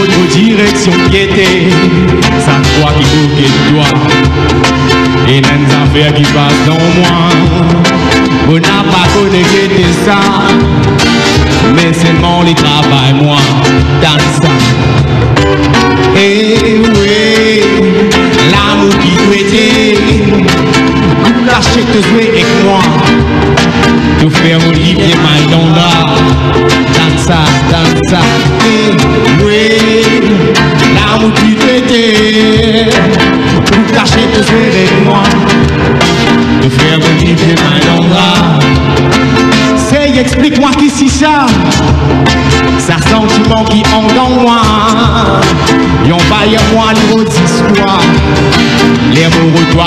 Autre direction piété, ça croit qui bouquet de toi. Et les affaires qui passent dans moi. On n'a pas connecté ça, mais seulement les travail moi, dans ça. Et oui, l'amour qui souhaitait, vous lâchez te jouer avec moi. Tout faire Olivier Maïdonda, dansa et eh, oui, là où tu t'étais, pour cacher tes avec moi, de faire venir tes mains dans bras. C'est, explique-moi qui si ça, ça sentiment qui en dans moi, y'en va y moi les mots d'histoire, les mots de toi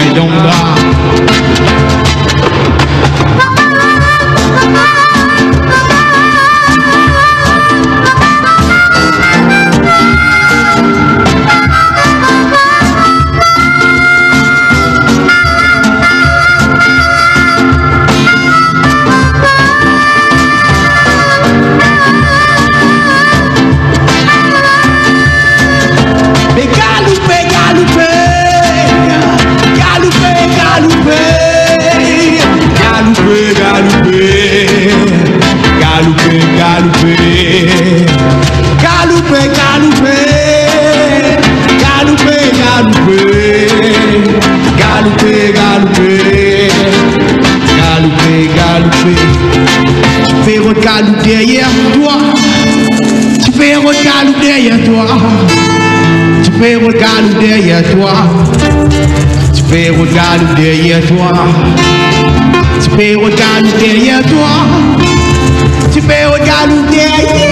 galoupez, galoupez, galoupez, galoupez, galoupez, galoupez, galoupez. Tu fais recalouper derrière toi, tu fais recalouper derrière toi. Tu fais regarder derrière toi. Tu fais regarder derrière toi. Tu fais regarder derrière toi. Tu fais regarder derrière. Derrière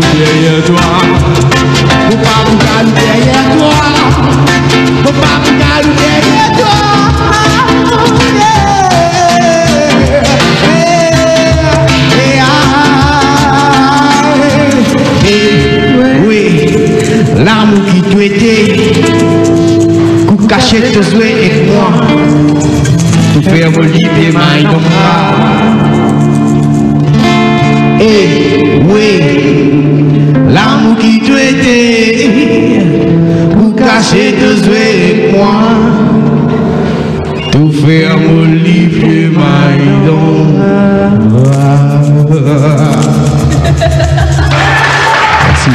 derrière toi. Mon papa calme derrière toi. Mon papa calme derrière toi. L'amour qui tu étais, pour cacher tes yeux avec moi, pour faire voler tes mains dans moi. Eh, oui. Tout fait à mon livre, Maïdon. Merci.